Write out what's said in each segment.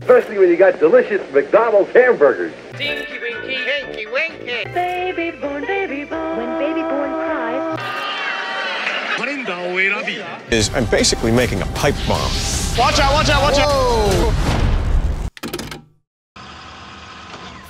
Especially when you got delicious McDonald's hamburgers. Tinky Winky, Tinky Winky. Baby born, baby born. When baby born cries. is I'm basically making a pipe bomb. Watch out, watch out, watch out!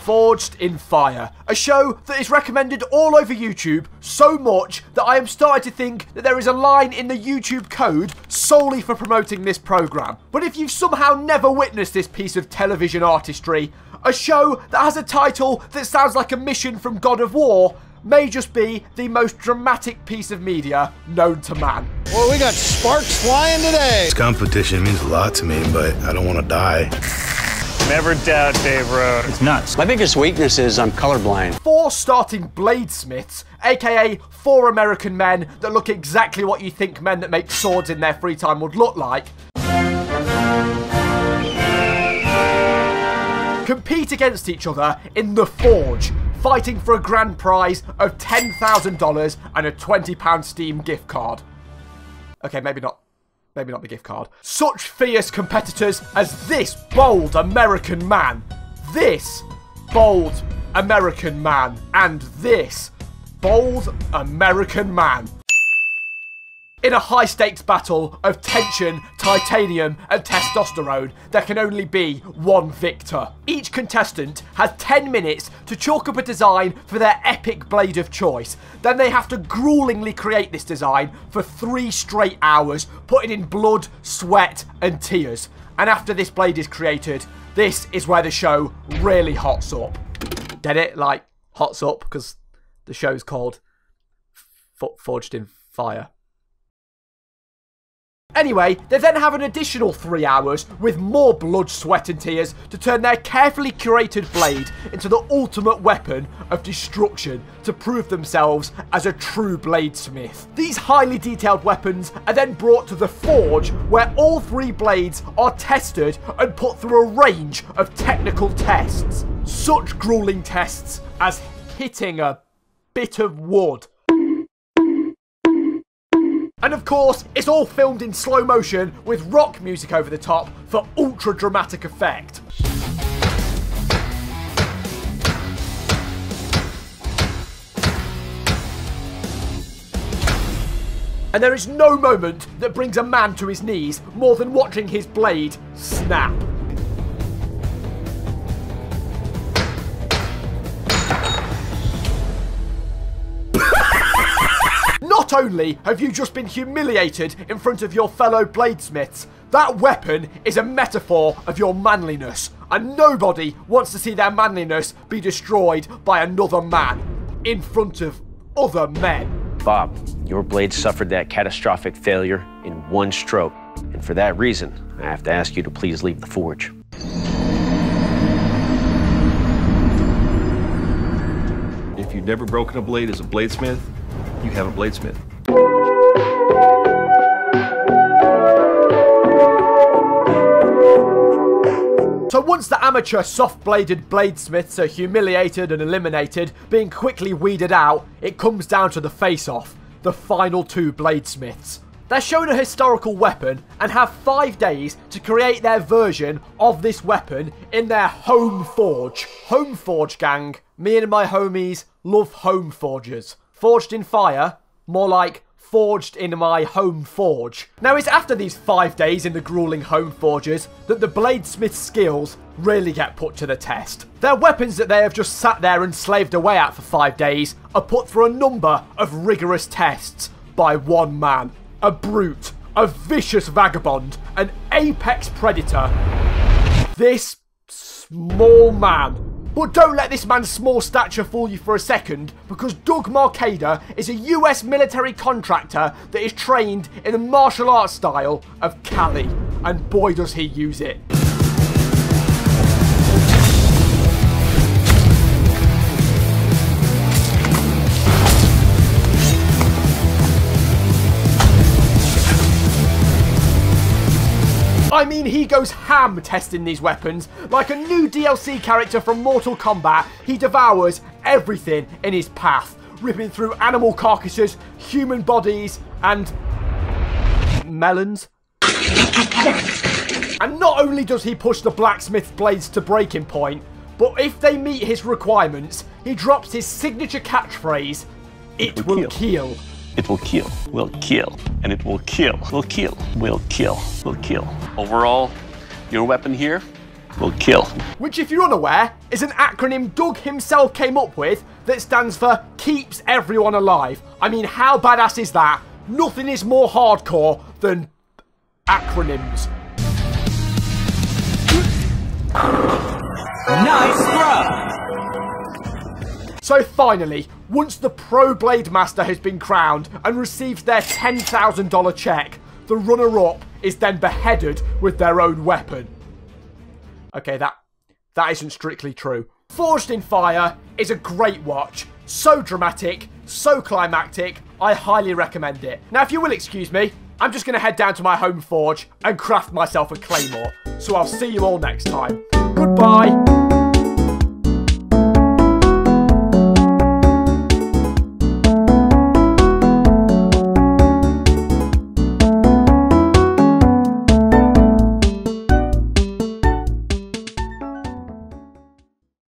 Forged in Fire, a show that is recommended all over YouTube so much that I am starting to think that there is a line in the YouTube code solely for promoting this program. But if you've somehow never witnessed this piece of television artistry, a show that has a title that sounds like a mission from God of War may just be the most dramatic piece of media known to man. Well, we got sparks flying today. This competition means a lot to me, but I don't want to die. Never doubt Dave Road. It's nuts. My biggest weakness is I'm colorblind. Four starting bladesmiths, aka four American men that look exactly what you think men that make swords in their free time would look like, compete against each other in The Forge, fighting for a grand prize of $10,000 and a £20 Steam gift card. Okay, maybe not. Maybe not the gift card. Such fierce competitors as this bold American man, this bold American man, and this bold American man. In a high stakes battle of tension, titanium, and testosterone, there can only be one victor. Each contestant has 10 minutes to chalk up a design for their epic blade of choice. Then they have to gruelingly create this design for three straight hours, putting in blood, sweat, and tears. And after this blade is created, this is where the show really hots up. Get it? Like, hots up, because the show's called F- Forged in Fire. Anyway, they then have an additional three hours with more blood, sweat, and tears to turn their carefully curated blade into the ultimate weapon of destruction to prove themselves as a true bladesmith. These highly detailed weapons are then brought to the forge where all three blades are tested and put through a range of technical tests. Such grueling tests as hitting a bit of wood. And of course, it's all filmed in slow motion with rock music over the top for ultra dramatic effect. And there is no moment that brings a man to his knees more than watching his blade snap. Not only have you just been humiliated in front of your fellow bladesmiths, that weapon is a metaphor of your manliness, and nobody wants to see their manliness be destroyed by another man in front of other men. Bob, your blade suffered that catastrophic failure in one stroke. And for that reason, I have to ask you to please leave the forge. If you've never broken a blade as a bladesmith, you have a bladesmith. So once the amateur soft-bladed bladesmiths are humiliated and eliminated, being quickly weeded out, it comes down to the face-off, the final two bladesmiths. They're shown a historical weapon and have five days to create their version of this weapon in their home forge. Home forge gang. Me and my homies love home forges. Forged in fire, more like forged in my home forge. Now it's after these five days in the grueling home forges that the bladesmith skills really get put to the test. Their weapons that they have just sat there and slaved away at for five days are put through a number of rigorous tests by one man. A brute, a vicious vagabond, an apex predator. This small man but don't let this man's small stature fool you for a second, because Doug Marcaida is a US military contractor that is trained in the martial arts style of Kali. And boy does he use it. He goes ham testing these weapons. Like a new DLC character from Mortal Kombat, he devours everything in his path, ripping through animal carcasses, human bodies, and melons. And not only does he push the blacksmith blades to breaking point, but if they meet his requirements, he drops his signature catchphrase, It, will, kill. It will kill, will kill, and it will kill, will kill, will kill, will kill. Overall, your weapon here will kill. Which, if you're unaware, is an acronym Doug himself came up with that stands for Keeps Everyone Alive. I mean, how badass is that? Nothing is more hardcore than acronyms. Nice throw! So finally, once the Pro Blade Master has been crowned and received their $10,000 check, the runner-up is then beheaded with their own weapon. Okay, that that isn't strictly true. Forged in Fire is a great watch. So dramatic, so climactic, I highly recommend it. Now, if you will excuse me, I'm just going to head down to my home forge and craft myself a claymore. So I'll see you all next time. Goodbye.